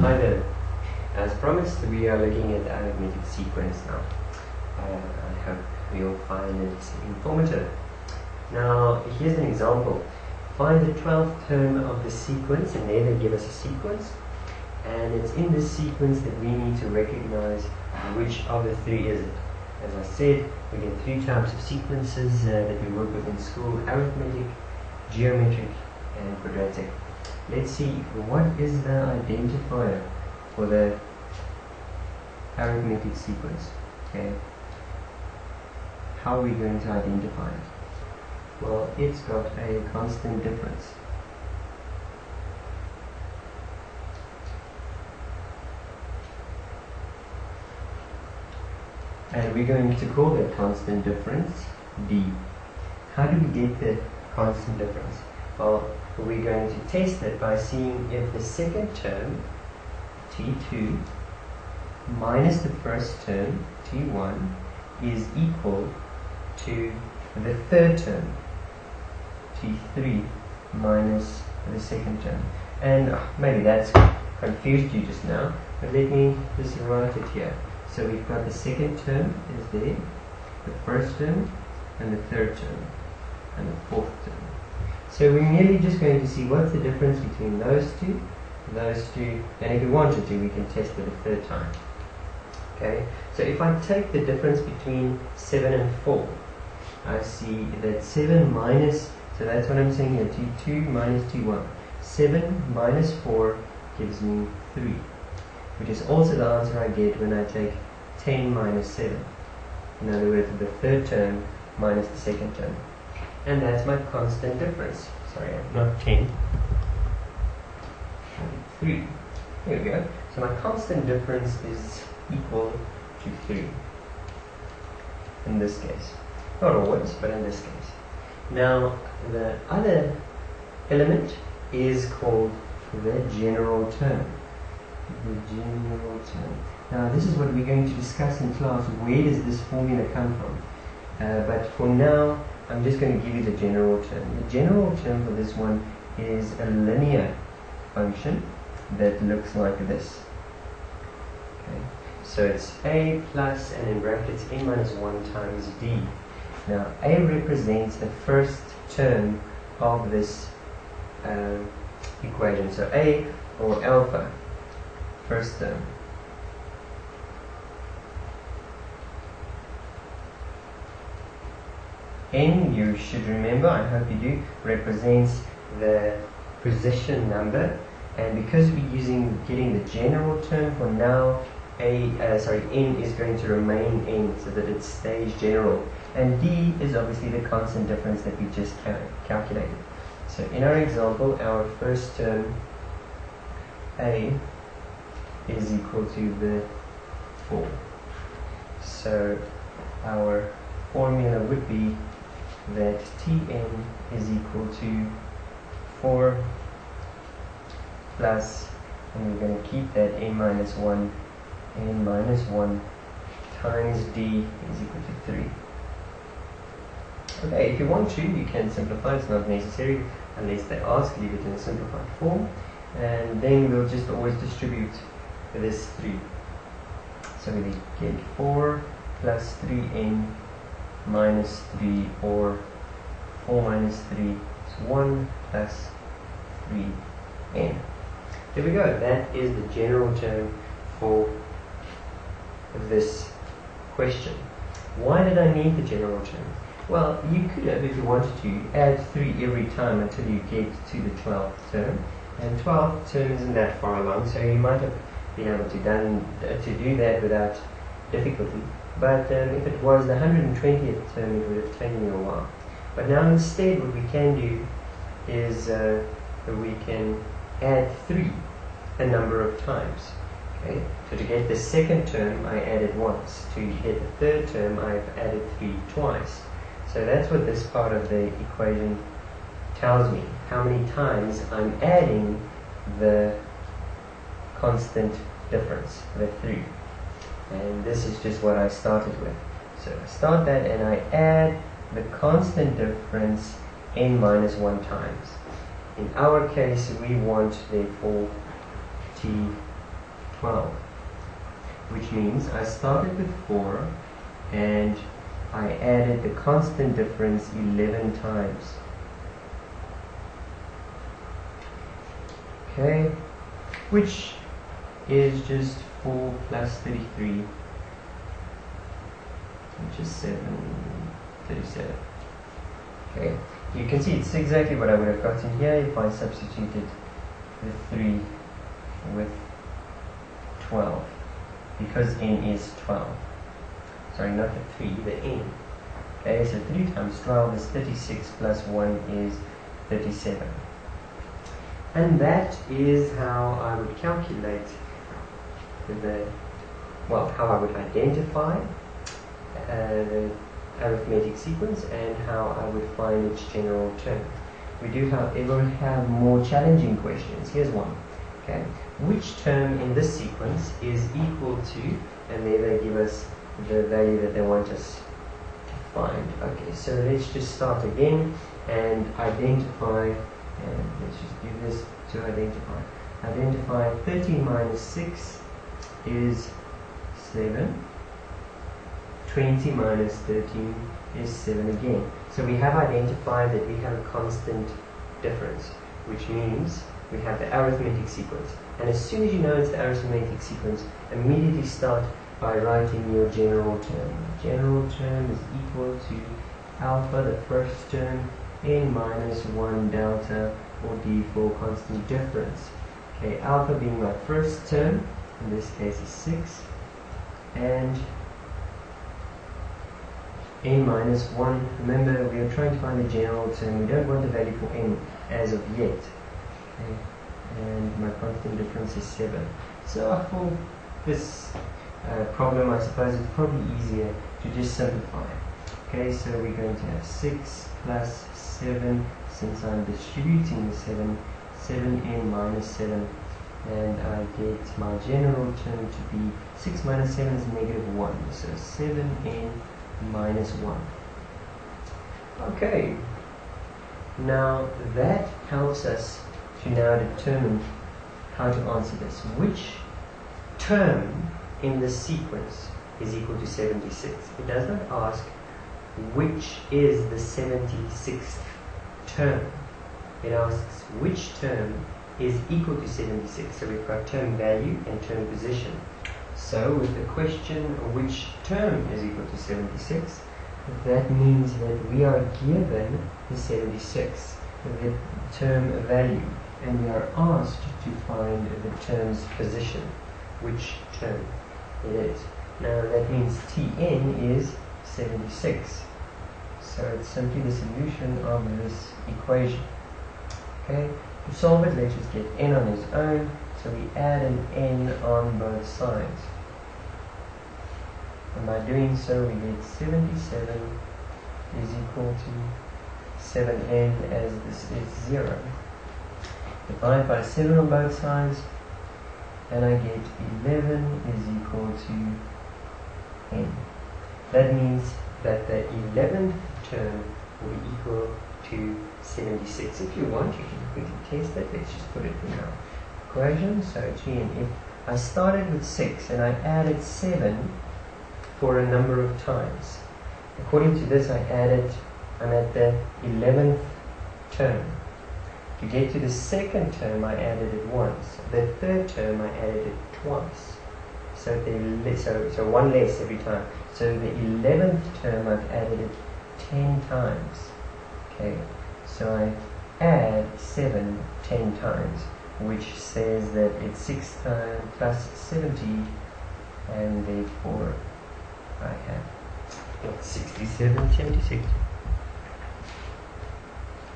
Hi there. As promised, we are looking at the arithmetic sequence now. Uh, I hope you'll find it informative. Now, here's an example. Find the 12th term of the sequence, and they give us a sequence. And it's in this sequence that we need to recognize which of the three is it. As I said, we get three types of sequences uh, that we work with in school, arithmetic, geometric, and quadratic. Let's see, what is the identifier for the arithmetic sequence? Okay. How are we going to identify it? Well, it's got a constant difference. And we're going to call that constant difference D. How do we get the constant difference? Well, we're going to test it by seeing if the second term, T2, minus the first term, T1, is equal to the third term, T3, minus the second term. And uh, maybe that's confused you just now, but let me just write it here. So we've got the second term is there, the first term, and the third term, and the fourth term. So we're merely just going to see what's the difference between those two, those two, and if we wanted to, we can test it a third time. Okay, so if I take the difference between 7 and 4, I see that 7 minus, so that's what I'm saying here, T2 minus T1. 7 minus 4 gives me 3, which is also the answer I get when I take 10 minus 7. In other words, the third term minus the second term and that's my constant difference. Sorry, not 10. 3. Here we go. So my constant difference is equal to 3 in this case. Not always, but in this case. Now, the other element is called the general term. The general term. Now, this is what we're going to discuss in class. Where does this formula come from? Uh, but for now, I'm just going to give you the general term. The general term for this one is a linear function that looks like this. Okay. So it's a plus and in brackets a minus 1 times d. Now a represents the first term of this uh, equation. So a or alpha, first term. N, you should remember, I hope you do, represents the position number. And because we're using getting the general term for now, a uh, sorry n is going to remain n so that it stays general. And d is obviously the constant difference that we just calculated. So in our example, our first term a is equal to the 4. So our formula would be that Tn is equal to 4 plus, and we're going to keep that n minus 1, n minus 1 times d is equal to 3. Okay, if you want to, you can simplify, it's not necessary unless they ask, leave it in a simplified form, and then we'll just always distribute this 3. So we get 4 plus 3n minus 3 or 4 minus 3 is 1 plus 3n. There we go. That is the general term for this question. Why did I need the general term? Well, you could have, if you wanted to, add 3 every time until you get to the 12th term. And 12th term isn't that far along, so you might have been able to, done, to do that without difficulty. But um, if it was the 120th term, it would have taken you a while. But now instead, what we can do is uh, we can add 3 a number of times. Okay? So to get the second term, I added once. To get the third term, I've added 3 twice. So that's what this part of the equation tells me. How many times I'm adding the constant difference, the 3 and this is just what I started with. So I start that and I add the constant difference n minus 1 times. In our case, we want therefore t 12. Which means I started with 4 and I added the constant difference 11 times. Okay, which is just 4 plus 33, which is 7, 37. Okay, you can see it's exactly what I would have gotten here if I substituted the 3 with 12 because n is 12 sorry not the 3 the n. Okay so 3 times 12 is 36 plus 1 is 37 and that is how I would calculate the well how I would identify an arithmetic sequence and how I would find its general term we do however have more challenging questions here's one okay which term in this sequence is equal to, and there they give us the value that they want us to find. Okay, so let's just start again and identify, and let's just do this to identify. Identify 13 minus 6 is 7. 20 minus 13 is 7 again. So we have identified that we have a constant difference, which means we have the arithmetic sequence. And as soon as you know it's the arithmetic sequence, immediately start by writing your general term. General term is equal to alpha, the first term, n minus 1 delta, or d for constant difference. Okay, alpha being my first term, in this case is 6, and n minus 1. Remember, we are trying to find the general term. We don't want the value for n as of yet. Okay and my constant difference is 7. So for this uh, problem, I suppose it's probably easier to just simplify. Okay, so we're going to have 6 plus 7, since I'm distributing the 7, 7n minus 7, and I get my general term to be 6 minus 7 is negative 1, so 7n minus 1. Okay, now that helps us to now determine how to answer this. Which term in the sequence is equal to 76? It does not ask which is the 76th term. It asks which term is equal to 76. So we've got term value and term position. So with the question which term is equal to 76, that means that we are given the 76, the term value and we are asked to find the term's position, which term it is. Now that means Tn is 76. So it's simply the solution of this equation. Okay, solve it, let's just get n on its own. So we add an n on both sides. And by doing so, we get 77 is equal to 7n as this is 0 divide by 7 on both sides, and I get 11 is equal to n. That means that the 11th term will be equal to 76. If you want, you can quickly test that. Let's just put it in our equation. So g and if I started with 6 and I added 7 for a number of times. According to this, I added, I'm at the 11th term. To get to the second term, I added it once. The third term, I added it twice. So, the, so, so one less every time. So the 11th term, I've added it 10 times. Okay, so I add 7 10 times, which says that it's 6 times plus 70, and therefore I have 67, 76.